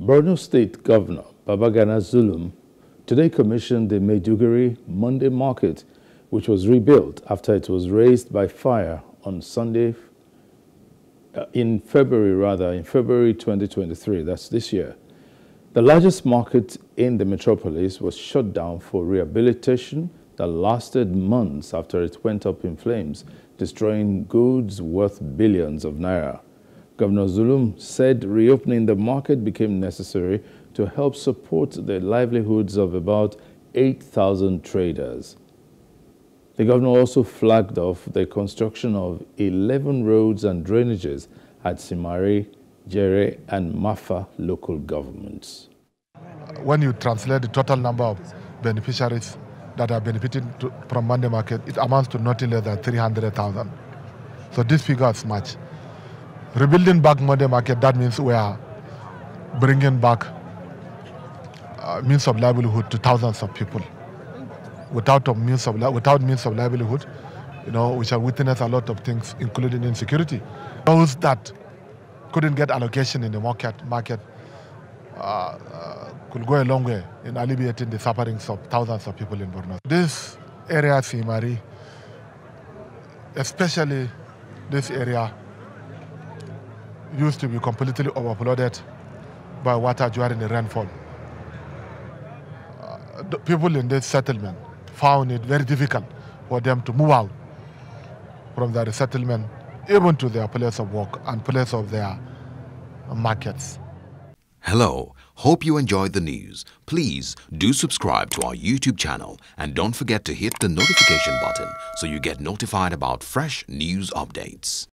Borno State Governor Babagana Zulum today commissioned the Maiduguri Monday Market, which was rebuilt after it was razed by fire on Sunday, uh, in February rather, in February 2023, that's this year. The largest market in the metropolis was shut down for rehabilitation that lasted months after it went up in flames, destroying goods worth billions of naira. Governor Zulum said reopening the market became necessary to help support the livelihoods of about 8,000 traders. The governor also flagged off the construction of 11 roads and drainages at Simari, Jere and Mafa local governments. When you translate the total number of beneficiaries that are benefiting to, from Monday market, it amounts to nothing less than 300,000. So this figure is much. Rebuilding back Monday market, that means we are bringing back uh, means of livelihood to thousands of people. Without means of without means of livelihood, you know, we shall witness a lot of things, including insecurity. Those that couldn't get allocation in the market market uh, uh, could go a long way in alleviating the sufferings of thousands of people in Borno. This area, Simari, especially this area used to be completely overflowed by water during the rainfall. Uh, the people in this settlement found it very difficult for them to move out from their settlement even to their place of work and place of their markets. Hello, hope you enjoyed the news. Please do subscribe to our YouTube channel and don't forget to hit the notification button so you get notified about fresh news updates.